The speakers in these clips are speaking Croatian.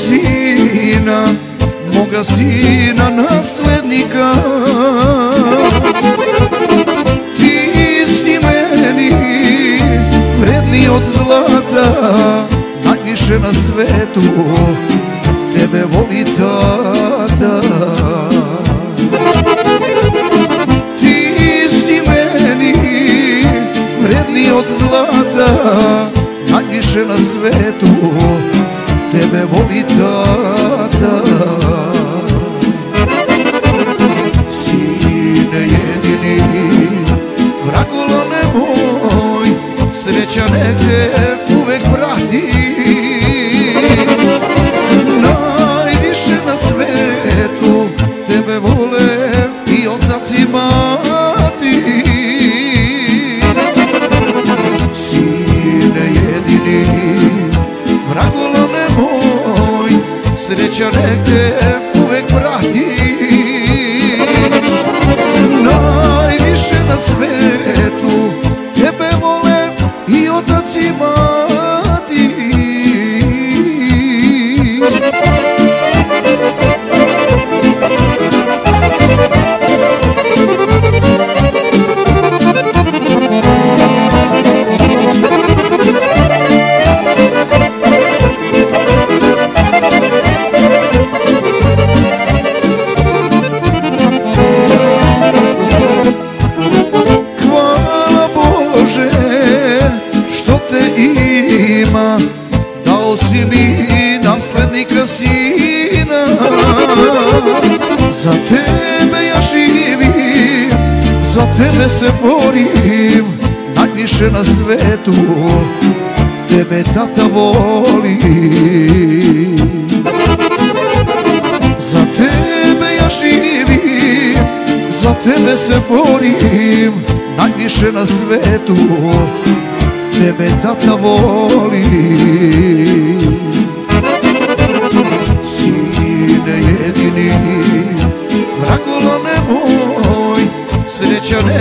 sina, moga sina naslednika. Ti si meni vredni od zlata Najviše na svetu tebe voli tata. Ti si meni vredni od zlata Najviše na svetu tebe voli tata. Sine jedini, vragolo nemoj Sreća negde Sreća negde naslednika sina Za tebe ja živim, za tebe se borim Najviše na svetu tebe tata voli. Za tebe ja živim, za tebe se borim Najviše na svetu tebe tata voli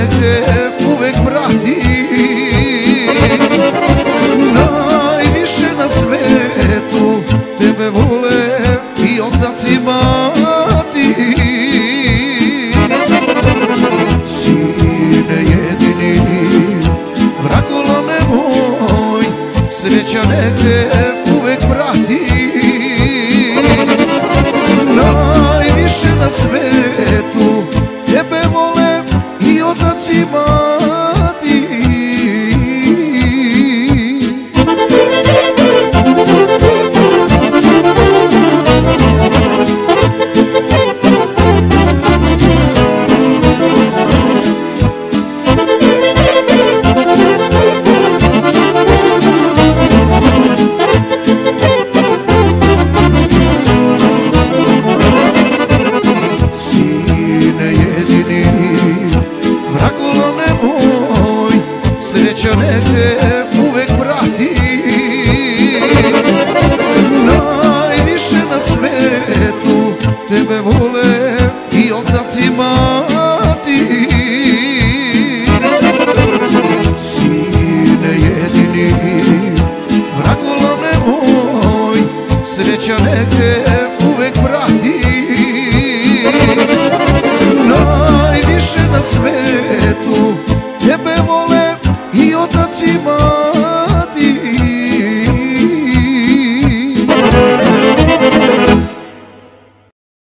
Negde uvek prati Najviše na svetu tebe vole i otac i mati Najviše na